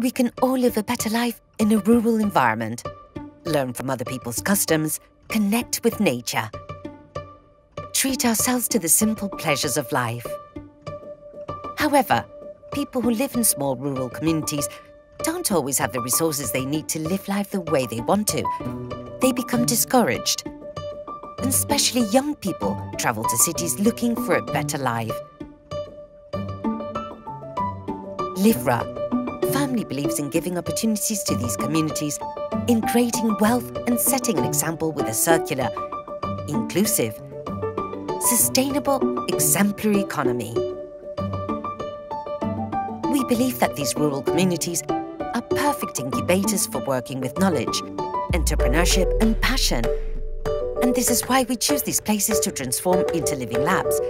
we can all live a better life in a rural environment, learn from other people's customs, connect with nature, treat ourselves to the simple pleasures of life. However, people who live in small rural communities don't always have the resources they need to live life the way they want to. They become discouraged. And especially young people travel to cities looking for a better life. LIVERUR firmly believes in giving opportunities to these communities, in creating wealth and setting an example with a circular, inclusive, sustainable, exemplary economy. We believe that these rural communities are perfect incubators for working with knowledge, entrepreneurship and passion. And this is why we choose these places to transform into living labs,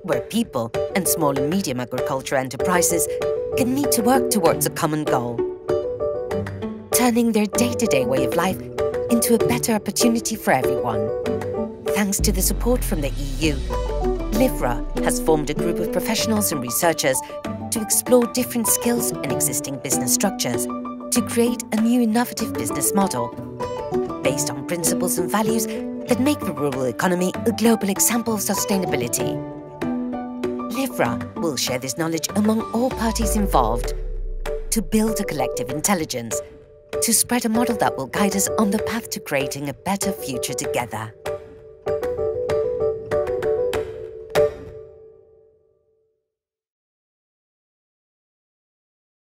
where people and small and medium agriculture enterprises can need to work towards a common goal, turning their day-to-day -day way of life into a better opportunity for everyone. Thanks to the support from the EU, LIVERUR has formed a group of professionals and researchers to explore different skills and existing business structures to create a new innovative business model based on principles and values that make the rural economy a global example of sustainability. LIVERUR will share this knowledge among all parties involved to build a collective intelligence, to spread a model that will guide us on the path to creating a better future together.